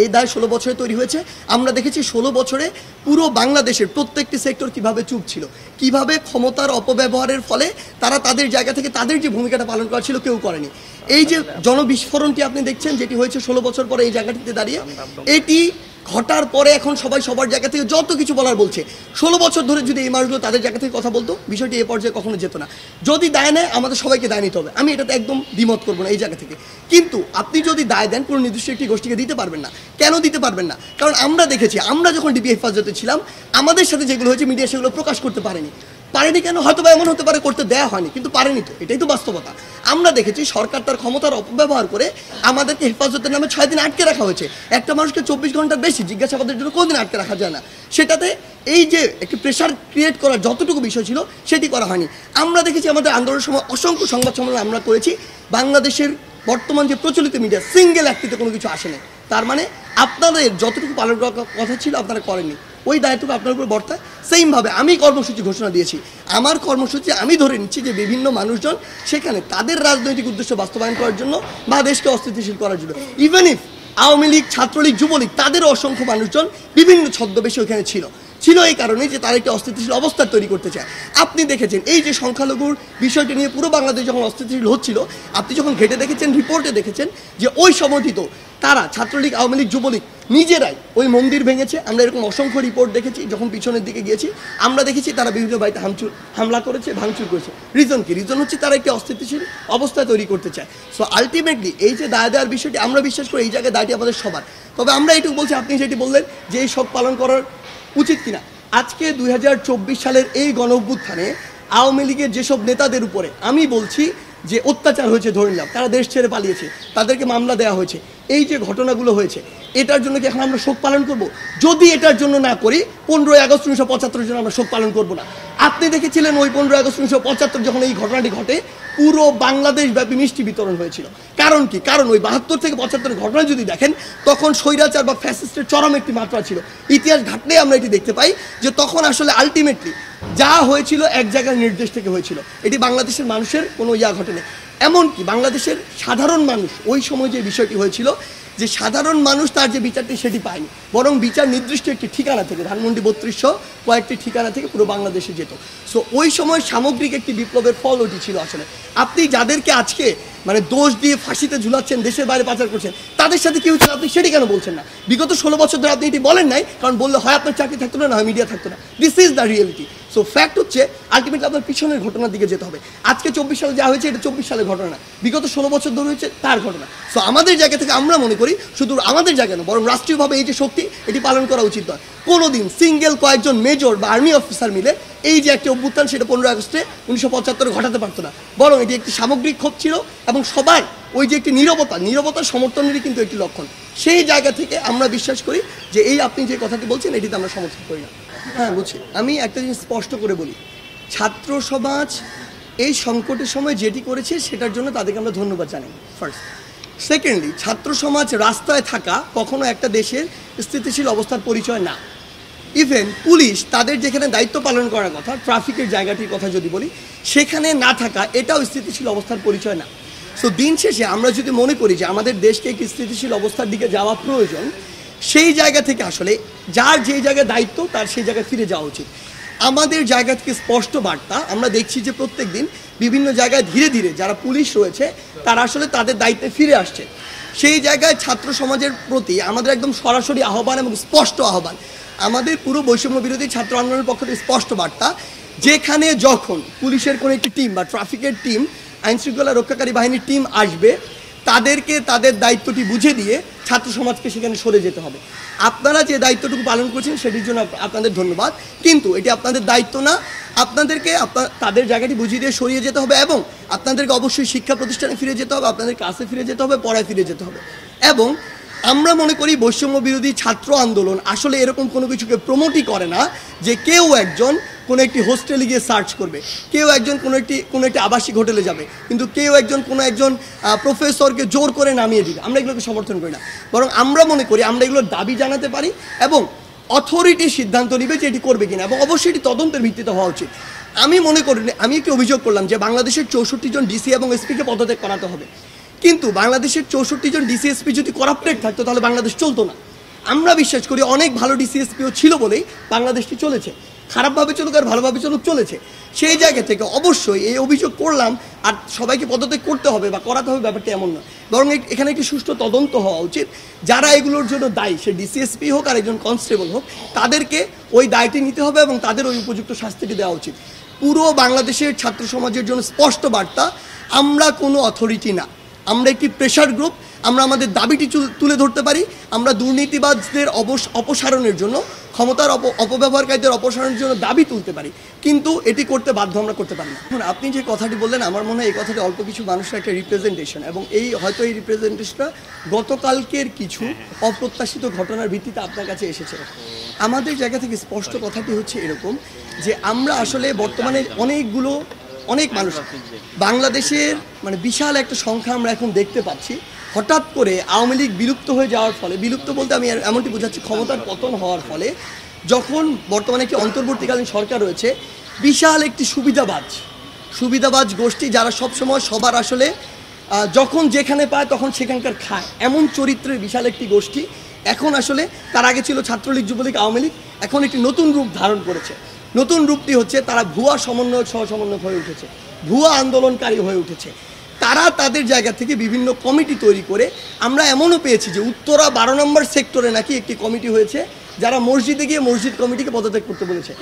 এই দায় ষোলো বছরে তৈরি হয়েছে। আমরা দেখেছি ষোলো বছরে পুরো বাংলাদেশের প্রত্যেকটি সেক্টর কীভাবে চুপ ছিল কীভাবে ক্ষমতার অপব্যবহারের ফলে তারা তাদের জায়গা থেকে তাদের যে ভূমিকাটা পালন করা ছিল কেউ করেনি। এই যে জনবিস্ফোরণটি আপনি দেখছেন, যেটি হয়েছে ষোলো বছর পরে এই জায়গাটিতে দাঁড়িয়ে, এটি ঘটার পরে এখন সবাই সবার জায়গা থেকে যত কিছু বলার বলছে। ষোলো বছর ধরে যদি এই মানুষগুলো তাদের জায়গা থেকে কথা বলতো, বিষয়টি এ পর্যায়ে কখনো যেত না। যদি দায় নেয়, আমাদের সবাইকে দায় নিতে হবে। আমি এটাতে একদম দ্বিমত করব না এই জায়গা থেকে। কিন্তু আপনি যদি দায় দেন, কোনো নির্দিষ্ট একটি গোষ্ঠীকে দিতে পারবেন না। কেন দিতে পারবেন না? কারণ আমরা দেখেছি, আমরা যখন ডিবি হেফাজতে ছিলাম, আমাদের সাথে যেগুলো হয়েছে মিডিয়া সেগুলো প্রকাশ করতে পারেনি। পারেনি কেন? হয়তো বা এমন হতে পারে, করতে দেয়া হয়নি, কিন্তু পারেনি তো। এটাই তো বাস্তবতা। আমরা দেখেছি সরকার তার ক্ষমতার অপব্যবহার করে আমাদেরকে হেফাজতের নামে ছয় দিন আটকে রাখা হয়েছে। একটা মানুষকে চব্বিশ ঘণ্টার বেশি জিজ্ঞাসাবাদের জন্য কোনদিন আটকে রাখা যায় না। সেটাতে এই যে একটি প্রেশার ক্রিয়েট করার যতটুকু বিষয় ছিল, সেটি করা হয়নি। আমরা দেখেছি আমাদের আন্দোলনের সময় অসংখ্য সংবাদ সম্মেলন আমরা করেছি। বাংলাদেশের বর্তমান যে প্রচলিত মিডিয়া সিঙ্গেল একটিতে কোনো কিছু আসেনি তার মানে আপনাদের যতটুকু পালন করার কথা ছিল, আপনারা করেননি। ওই দায়িত্বকে আপনার উপর বর্তায়। সেইমভাবে আমি কর্মসূচি ঘোষণা দিয়েছি। আমার কর্মসূচি আমি ধরে নিচ্ছি যে বিভিন্ন মানুষজন সেখানে তাদের রাজনৈতিক উদ্দেশ্য বাস্তবায়ন করার জন্য বা দেশকে অস্থিতিশীল করার জন্য। ইভেন ইফ আওয়ামী লীগ, ছাত্রলীগ, যুবলীগ, তাদের অসংখ্য মানুষজন বিভিন্ন ছদ্মবেশে ওখানে ছিল। ছিল এই কারণে যে তারা একটি অস্থিতিশীল অবস্থা তৈরি করতে চায়। আপনি দেখেছেন, এই যে সংখ্যালঘুর বিষয়টি নিয়ে পুরো বাংলাদেশ যখন অস্থিতিশীল হচ্ছিল, আপনি যখন ঘেটে দেখেছেন, রিপোর্টে দেখেছেন যে ওই সমর্থিত তারা, ছাত্রলীগ, আওয়ামী লীগ, যুবলীগ নিজেরাই ওই মন্দির ভেঙেছে। আমরা এরকম অসংখ্য রিপোর্ট দেখেছি, যখন পিছনের দিকে গিয়েছি, আমরা দেখেছি তারা বিভিন্ন বাড়িতে হামচুর, হামলা করেছে, ভাঙচুর করেছে। রিজন কি? রিজন হচ্ছে তারা একটি অস্থিতিশীল অবস্থা তৈরি করতে চায়। সো আলটিমেটলি এই যে দায় দেওয়ার বিষয়টি, আমরা বিশ্বাস করি এই জায়গায় দায়টি আমাদের সবার। তবে আমরা এটুকু বলছি, আপনি যেটি বললেন যে এই সব পালন করার উচিত কিনা? আজকে দুই হাজার চব্বিশ সালের এই গণ অভ্যুত্থানে আওয়ামী লীগের যেসব নেতাদের উপরে আমি বলছি যে অত্যাচার হয়েছে, ধরে নিলাম, তারা দেশ ছেড়ে পালিয়েছে, তাদেরকে মামলা দেওয়া হয়েছে, এই যে ঘটনাগুলো হয়েছে, এটার জন্য কি এখন আমরা শোক পালন করব? যদি এটার জন্য না করি, পনেরোই আগস্ট উনিশশো পঁচাত্তরের জন্য আমরা শোক পালন করব না। আপনি দেখেছিলেন ওই পনেরোই আগস্ট উনিশশো পঁচাত্তর যখন এই ঘটনাটি ঘটে, পুরো বাংলাদেশ ব্যাপী মিষ্টি বিতরণ হয়েছিল। কারণ কি? কারণ ওই বাহাত্তর থেকে পঁচাত্তর ঘটনা যদি দেখেন, তখন স্বৈরাচার বা ফ্যাসিস্টের চরম একটি মাত্রা ছিল। ইতিহাস ঘাটলে আমরা এটি দেখতে পাই যে তখন আসলে আলটিমেটলি যা হয়েছিল এক জায়গার নির্দেশ থেকে হয়েছিল। এটি বাংলাদেশের মানুষের কোনো ইয়া ঘটেনি। এমনকি বাংলাদেশের সাধারণ মানুষ ওই সময় যে বিষয়টি হয়েছিল, যে সাধারণ মানুষ তার যে বিচারটি সেটি পায়নি। বরং বিচার নির্দিষ্ট একটি ঠিকানা থেকে, ধানমন্ডি বত্রিশশো কয়েকটি ঠিকানা থেকে পুরো বাংলাদেশে যেত। সো ওই সময় সামগ্রিক একটি বিপ্লবের ফল ওটি ছিল আসলে। আপনি যাদেরকে আজকে মানে দোষ দিয়ে ফাঁসিতে ঝুলাচ্ছেন, দেশের বাইরে পাচার করছেন। তাদের সাথে কি হচ্ছে আপনি সেটি কেন বলছেন না? বিগত ষোলো বছর ধরে আপনি এটি বলেন নাই, কারণ বললে হয় আপনার চাকরি থাকতো না হয় মিডিয়া থাকতো না। This is the reality so fact হচ্ছে আলটিমেটলি আপনার পিছনের ঘটনার দিকে যেতে হবে। আজকে চব্বিশ সালে যা হয়েছে, এটা চব্বিশ সালের ঘটনা বিগত ষোলো বছর ধরে হয়েছে, তার ঘটনা। সো আমাদের জায়গা থেকে আমরা মনে করি, শুধু আমাদের জায়গা না, বরং রাষ্ট্রীয়ভাবে এই যে শক্তি, এটি পালন করা উচিত নয়। কোনোদিন সিঙ্গেল কয়েকজন মেজর বা আর্মি অফিসার মিলে এই যে একটি অভ্যুত্থান, সেটা পনেরো আগস্টে উনিশশো পঁচাত্তরে ঘটাতে পারতো না। বরং এটি একটি সামগ্রিক ক্ষোভ ছিল এবং সবার ওই যে একটি নীরবতা, নীরবতার সমর্থনেরই কিন্তু একটি লক্ষণ। সেই জায়গা থেকে আমরা বিশ্বাস করি যে এই আপনি যে কথাটি বলছেন, এটিতে আমরা সমর্থন করি না। হ্যাঁ বুঝছি আমি একটা জিনিস স্পষ্ট করে বলি। ছাত্র সমাজ এই সংকটের সময় যেটি করেছে সেটার জন্য তাদেরকে আমরা ধন্যবাদ জানাই ফার্স্ট সেকেন্ডলি ছাত্র সমাজ রাস্তায় থাকা কখনো একটা দেশের স্থিতিশীল অবস্থার পরিচয় না। ইভেন পুলিশ তাদের যেখানে দায়িত্ব পালন করার কথা ট্রাফিকের জায়গাটির কথা যদি বলি, সেখানে না থাকা এটাও স্থিতিশীল অবস্থার পরিচয় না। সো দিন শেষে আমরা যদি মনে করি যে আমাদের দেশকে একটি স্থিতিশীল অবস্থার দিকে যাওয়া প্রয়োজন সেই জায়গা থেকে আসলে যার যে জায়গায় দায়িত্ব, তার সেই জায়গায় ফিরে যাওয়া উচিত। আমাদের জায়গা থেকে স্পষ্ট বার্তা, আমরা দেখছি যে প্রত্যেক দিন বিভিন্ন জায়গায় ধীরে ধীরে যারা পুলিশ রয়েছে, তারা আসলে তাদের দায়িত্বে ফিরে আসছে। সেই জায়গায় ছাত্র সমাজের প্রতি আমাদের একদম সরাসরি আহ্বান এবং স্পষ্ট আহ্বান। আমাদের পুরো বৈষম্য বিরোধী ছাত্র আন্দোলনের পক্ষ থেকে স্পষ্ট বার্তা, যেখানে যখন পুলিশের কোনো একটি টিম বা ট্রাফিকের টিম, আইনশৃঙ্খলা রক্ষাকারী বাহিনীর টিম আসবে তাদেরকে তাদের দায়িত্বটি বুঝে দিয়ে ছাত্র সমাজকে সেখানে সরে যেতে হবে। আপনারা যে দায়িত্বটুকু পালন করছেন সেটির জন্য আপনাদের ধন্যবাদ। কিন্তু এটি আপনাদের দায়িত্ব না। আপনাদেরকে আপনার তাদের জায়গাটি বুঝিয়ে দিয়ে সরিয়ে যেতে হবে এবং আপনাদেরকে অবশ্যই শিক্ষা প্রতিষ্ঠানে ফিরে যেতে হবে, আপনাদের কাছে ফিরে যেতে হবে, পড়ায় ফিরে যেতে হবে। এবং আমরা মনে করি বৈষম্য বিরোধী ছাত্র আন্দোলন আসলে এরকম কোনো কিছুকে প্রমোটই করে না যে কেউ একজন কোনো একটি হোস্টেলে গিয়ে সার্চ করবে। কেউ একজন কোনো একটি কোনো একটি আবাসিক হোটেলে যাবে, কিন্তু কেউ একজন, কোনো একজন প্রফেসরকে জোর করে নামিয়ে দিবে। আমরা এগুলোকে সমর্থন করি না। বরং আমরা মনে করি আমরা এগুলোর দাবি জানাতে পারি এবং অথরিটি সিদ্ধান্ত নিবে যে এটি করবে কিনা এবং অবশ্যই এটি তদন্তের ভিত্তিতে হওয়া উচিত। আমি মনে করি, আমি একটি অভিযোগ করলাম যে বাংলাদেশের চৌষট্টি জন ডিসি এবং এসপিকে পদত্যাগ করাতে হবে। কিন্তু বাংলাদেশের চৌষট্টি জন ডিসিএসপি যদি করাপ্টেড থাকতো তাহলে বাংলাদেশ চলতো না। আমরা বিশ্বাস করি অনেক ভালো ডিসিএসপিও ছিল বলেই বাংলাদেশটি চলেছে। খারাপভাবে চলুক আর ভালোভাবে চলুক চলেছে। সেই জায়গা থেকে অবশ্যই এই অভিযোগ করলাম আর সবাইকে পদত্যাগ করতে হবে বা করাতে হবে ব্যাপারটা এমন নয় বরং এখানে একটি সুষ্ঠু তদন্ত হওয়া উচিত। যারা এগুলোর জন্য দায়ী, সে ডিসিএসপি হোক আর একজন কনস্টেবল হোক, তাদেরকে ওই দায়টি নিতে হবে এবং তাদের ওই উপযুক্ত শাস্তিটি দেওয়া উচিত। পুরো বাংলাদেশের ছাত্র সমাজের জন্য স্পষ্ট বার্তা, আমরা কোনো অথরিটি না। আমরা একটি প্রেশার গ্রুপ আমরা আমাদের দাবিটি তুলে ধরতে পারি। আমরা দুর্নীতিবাজদের অপসারণের জন্য, ক্ষমতার অপ, অপব্যবহারকারীদের অপসারণের জন্য দাবি তুলতে পারি। কিন্তু এটি করতে বাধ্য আমরা করতে পারি না। আপনি যে কথাটি বললেন, আমার মনে হয় এই কথাটি অল্প কিছু মানুষের একটা রিপ্রেজেন্টেশন এবং এই হয়তো এই রিপ্রেজেন্টেশনটা গতকালকের কিছু অপ্রত্যাশিত ঘটনার ভিত্তিতে আপনার কাছে এসেছে। আমাদের জায়গা থেকে স্পষ্ট কথাটি হচ্ছে এরকম যে আমরা আসলে বর্তমানে অনেকগুলো অনেক মানুষ। বাংলাদেশের মানে বিশাল একটা সংখ্যা আমরা এখন দেখতে পাচ্ছি। হঠাৎ করে আওয়ামী লীগ বিলুপ্ত হয়ে যাওয়ার ফলে, বিলুপ্ত বলতে আমি এমনটি বোঝাচ্ছি, ক্ষমতার পতন হওয়ার ফলে যখন বর্তমানে একটি অন্তর্বর্তীকালীন সরকার রয়েছে, বিশাল একটি সুবিধাবাজ সুবিধাবাজ গোষ্ঠী যারা সবসময় সবার আসলে যখন যেখানে পায় তখন সেখানকার খায়। এমন চরিত্রের বিশাল একটি গোষ্ঠী এখন আসলে, তার আগে ছিল ছাত্রলীগ, যুবলীগ, আওয়ামী লীগ, এখন একটি নতুন রূপ ধারণ করেছে। নতুন রূপটি হচ্ছে তারা ভুয়া সমন্বয়ক সহ সমন্বয়ক হয়ে উঠেছে, ভুয়া আন্দোলনকারী হয়ে উঠেছে। তারা তাদের জায়গা থেকে বিভিন্ন কমিটি তৈরি করে আমরা এমনও পেয়েছি যে উত্তরা বারো নম্বর সেক্টরে নাকি একটি কমিটি হয়েছে যারা মসজিদে গিয়ে মসজিদ কমিটিকে পদত্যাগ করতে বলেছে।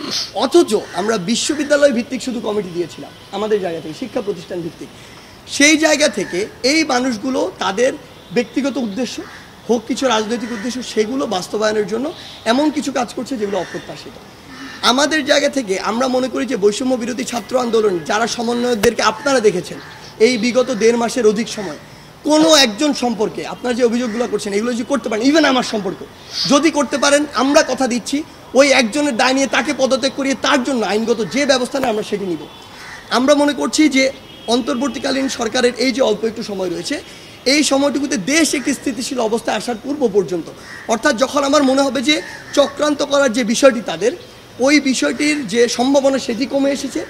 অথচ আমরা বিশ্ববিদ্যালয় ভিত্তিক শুধু কমিটি দিয়েছিলাম, আমাদের জায়গা থেকে, শিক্ষা প্রতিষ্ঠান ভিত্তিক। সেই জায়গা থেকে এই মানুষগুলো তাদের ব্যক্তিগত উদ্দেশ্য, হোক কিছু রাজনৈতিক উদ্দেশ্য, সেগুলো বাস্তবায়নের জন্য এমন কিছু কাজ করছে যেগুলো অপ্রত্যাশিত। আমাদের জায়গা থেকে আমরা মনে করি যে বৈষম্য বিরোধী ছাত্র আন্দোলন যারা সমন্বয়কদেরকে আপনারা দেখেছেন, এই বিগত দেড় মাসের অধিক সময়, কোনো একজন সম্পর্কে আপনারা যে অভিযোগগুলো করছেন, এগুলো যদি করতে পারেন ইভেন আমার সম্পর্ক, যদি করতে পারেন, আমরা কথা দিচ্ছি, ওই একজনের দায় নিয়ে তাকে পদত্যাগ করিয়ে তার জন্য আইনগত যে ব্যবস্থা নেয় আমরা সেটি নিব। আমরা মনে করছি যে অন্তর্বর্তীকালীন সরকারের এই যে অল্প একটু সময় রয়েছে, এই সময়টুকুতে দেশ একটি স্থিতিশীল অবস্থায় আসার পূর্ব পর্যন্ত, অর্থাৎ যখন আমার মনে হবে যে চক্রান্ত করার যে বিষয়টি তাদের ওই বিষয়টির যে সম্ভাবনা সেটি কমে এসেছে,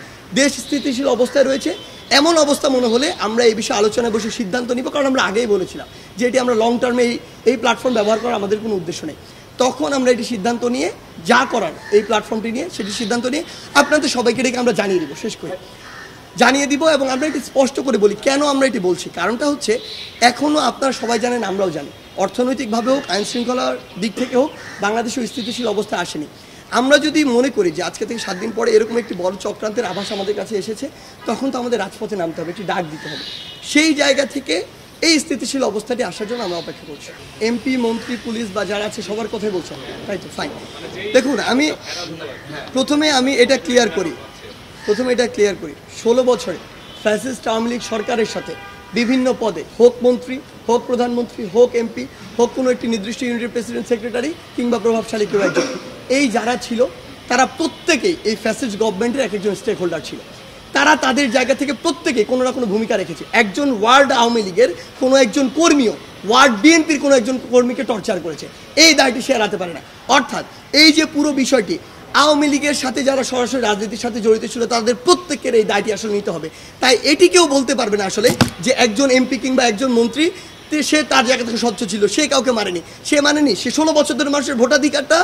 দেশ স্থিতিশীল অবস্থায় রয়েছে। এমন অবস্থা মনে হলে আমরা এই বিষয়ে আলোচনায় বসে সিদ্ধান্ত নিব, কারণ আমরা আগেই বলেছিলাম যে এটি আমরা লং টার্মে এই এই প্ল্যাটফর্ম ব্যবহার করার আমাদের কোনো উদ্দেশ্য নেই। তখন আমরা এটি সিদ্ধান্ত নিয়ে যা করার এই প্ল্যাটফর্মটি নিয়ে সেটি সিদ্ধান্ত নিয়ে আপনাদের সবাইকে ডেকে আমরা জানিয়ে দেবো, শেষ করে। জানিয়ে দিব এবং আমরা এটি স্পষ্ট করে বলি, কেন আমরা এটি বলছি? কারণটা হচ্ছে এখনও আপনারা সবাই জানেন, আমরাও জানি। অর্থনৈতিকভাবে হোক, আইন শৃঙ্খলার দিক থেকে হোক, বাংলাদেশও স্থিতিশীল অবস্থা আসেনি। আমরা যদি মনে করি যে আজকে থেকে সাত দিন পরে এরকম একটি বড় চক্রান্তের আভাস আমাদের কাছে এসেছে, তখন তো আমাদের রাজপথে নামতে হবে, একটি ডাক দিতে হবে। সেই জায়গা থেকে এই স্থিতিশীল অবস্থাটি আসার জন্য আমরা অপেক্ষা করছি। এমপি, মন্ত্রী, পুলিশ বা যারা আছে, সবার কথাই বলছেন তাই তো? ফাইন দেখুন, আমি প্রথমে আমি এটা ক্লিয়ার করি। প্রথমে এটা ক্লিয়ার করি। ষোলো বছরে ফ্যাসিস্ট আওয়ামী লীগ সরকারের সাথে বিভিন্ন পদে হোক মন্ত্রী, হোক প্রধানমন্ত্রী, হোক এমপি, হোক কোনো একটি নির্দিষ্ট ইউনিটের প্রেসিডেন্ট সেক্রেটারি কিংবা প্রভাবশালী কেউ একজন। এই যারা ছিল, তারা প্রত্যেকেই এই ফ্যাসিস্ট গভর্নমেন্টের এক একজন স্টেক হোল্ডার ছিল। তারা তাদের জায়গা থেকে প্রত্যেকে কোনো না কোনো ভূমিকা রেখেছে। একজন ওয়ার্ড আওয়ামী লীগের কোনো একজন কর্মীও ওয়ার্ড বিএনপির কোনো একজন কর্মীকে টর্চার করেছে। এই দায়টি সে এড়াতে পারে না। অর্থাৎ এই যে পুরো বিষয়টি, আওয়ামী লীগের সাথে যারা সরাসরি রাজনীতির সাথে জড়িত ছিল, তাদের প্রত্যেকের এই দায়টি আসলে নিতে হবে। তাই এটি কেউ বলতে পারবে না আসলে যে একজন এমপি কিংবা একজন মন্ত্রী সে তার জায়গা থেকে স্বচ্ছ ছিল, সে কাউকে মারেনি। সে মানেনি, সে ষোলো বছর ধরে মানুষের ভোটাধিকারটা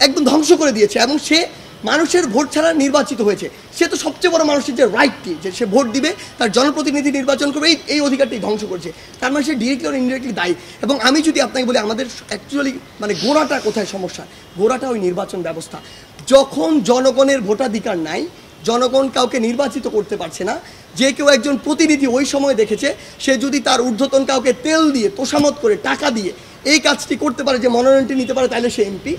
একদম ধ্বংস করে দিয়েছে এবং সে মানুষের ভোট ছাড়া নির্বাচিত হয়েছে। সে তো সবচেয়ে বড় মানুষের যে রাইটটি যে সে ভোট দিবে, তার জনপ্রতিনিধি নির্বাচন করবে, এই এই অধিকারটি ধ্বংস করছে। তার মানে সে ডিরেক্টলি আর ইনডিরেক্টলি দায়ী। এবং আমি যদি আপনাকে বলি, আমাদের অ্যাকচুয়ালি মানে গোড়াটা কোথায় সমস্যা? গোড়াটা ওই নির্বাচন ব্যবস্থা। যখন জনগণের ভোটাধিকার নাই, জনগণ কাউকে নির্বাচিত করতে পারছে না, যে কেউ একজন প্রতিনিধি ওই সময় দেখেছে, সে যদি তার ঊর্ধ্বতন কাউকে তেল দিয়ে তোষামত করে, টাকা দিয়ে এই কাজটি করতে পারে, যে মনোনয়নটি নিতে পারে, তাহলে সে এমপি।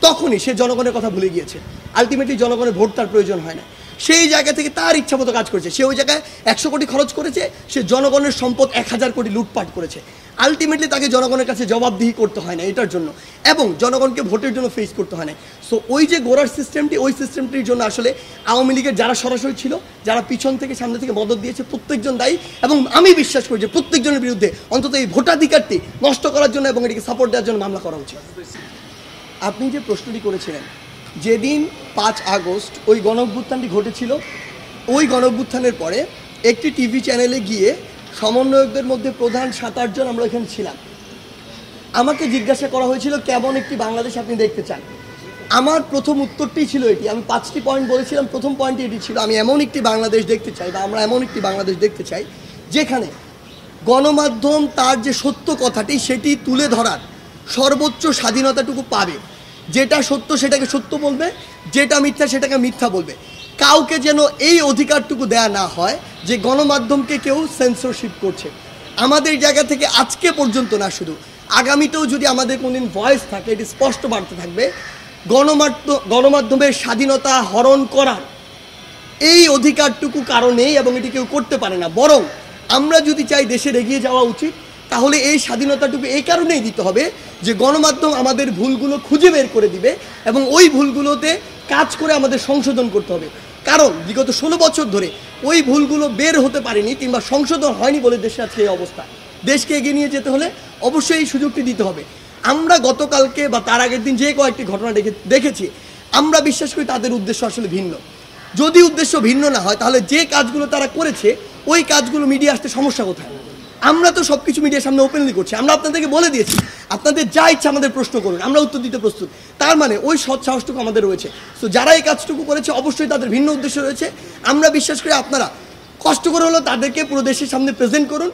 তখনই সে জনগণের কথা ভুলে গিয়েছে। আলটিমেটলি জনগণের ভোট তার প্রয়োজন হয় না। সেই জায়গা থেকে তার ইচ্ছা মতো কাজ করেছে। সে ওই জায়গায় একশো কোটি খরচ করেছে, সে জনগণের সম্পদ এক হাজার কোটি লুটপাট করেছে। আলটিমেটলি তাকে জনগণের কাছে জবাবদিহি করতে হয় না এটার জন্য। এবং জনগণকে ভোটের জন্য ফেস করতে হয় না। সো ওই যে গোড়ার সিস্টেমটি ওই সিস্টেমটির জন্য আসলে আওয়ামী লীগের যারা সরাসরি ছিল, যারা পিছন থেকে সামনে থেকে মদত দিয়েছে, প্রত্যেকজন দায়ী। এবং আমি বিশ্বাস করি যে প্রত্যেকজনের বিরুদ্ধে অন্তত এই ভোটাধিকারটি নষ্ট করার জন্য এবং এটিকে সাপোর্ট দেওয়ার জন্য মামলা করা উচিত। আপনি যে প্রশ্নটি করেছিলেন, যেদিন পাঁচ আগস্ট ওই গণঅভ্যুত্থানটি ঘটেছিল, ওই গণঅভ্যুত্থানের পরে একটি টিভি চ্যানেলে গিয়ে সমন্বয়কদের মধ্যে প্রধান সাত আটজন আমরা এখানে ছিলাম। আমাকে জিজ্ঞাসা করা হয়েছিল, কেমন একটি বাংলাদেশ আপনি দেখতে চান? আমার প্রথম উত্তরটি ছিল এটি। আমি পাঁচটি পয়েন্ট বলেছিলাম, প্রথম পয়েন্টটি এটি ছিল, আমি এমন একটি বাংলাদেশ দেখতে চাই বা আমরা এমন একটি বাংলাদেশ দেখতে চাই, যেখানে গণমাধ্যম তার যে সত্য কথাটি সেটি তুলে ধরার সর্বোচ্চ স্বাধীনতাটুকু পাবে। যেটা সত্য সেটাকে সত্য বলবে, যেটা মিথ্যা সেটাকে মিথ্যা বলবে। কাউকে যেন এই অধিকারটুকু দেয়া না হয় যে গণমাধ্যমকে কেউ সেন্সরশিপ করছে। আমাদের জায়গা থেকে আজকে পর্যন্ত না শুধু, আগামীতেও যদি আমাদের কোনদিন ভয়েস থাকে, এটি স্পষ্ট বার্তা থাকবে গণমাধ্যম গণমাধ্যমের স্বাধীনতা হরণ করার এই অধিকারটুকু কারণেই এবং এটি কেউ করতে পারে না। বরং আমরা যদি চাই দেশের এগিয়ে যাওয়া উচিত তাহলে এই স্বাধীনতাটুকু এই কারণেই দিতে হবে যে গণমাধ্যম আমাদের ভুলগুলো খুঁজে বের করে দিবে এবং ওই ভুলগুলোতে কাজ করে আমাদের সংশোধন করতে হবে। কারণ বিগত ষোলো বছর ধরে ওই ভুলগুলো বের হতে পারেনি কিংবা সংশোধন হয়নি বলে দেশের আজকে এই অবস্থা। দেশকে এগিয়ে নিয়ে যেতে হলে অবশ্যই এই সুযোগটি দিতে হবে। আমরা গতকালকে বা তার আগের দিন যে কয়েকটি ঘটনা দেখে দেখেছি, আমরা বিশ্বাস করি তাদের উদ্দেশ্য আসলে ভিন্ন। যদি উদ্দেশ্য ভিন্ন না হয়, তাহলে যে কাজগুলো তারা করেছে, ওই কাজগুলো মিডিয়া আসতে সমস্যা কোথায়? আমরা তো সব কিছু মিডিয়ার সামনে ওপেনলি করছি। আমরা আপনাদেরকে বলে দিয়েছি, আপনাদের যা ইচ্ছা আমাদের প্রশ্ন করুন, আমরা উত্তর দিতে প্রস্তুত। তার মানে ওই সৎ সাহসটুকু আমাদের রয়েছে। তো যারা এই কাজটুকু করেছে, অবশ্যই তাদের ভিন্ন উদ্দেশ্য রয়েছে। আমরা বিশ্বাস করি আপনারা কষ্ট করে হলেও তাদেরকে পুরো দেশের সামনে প্রেজেন্ট করুন।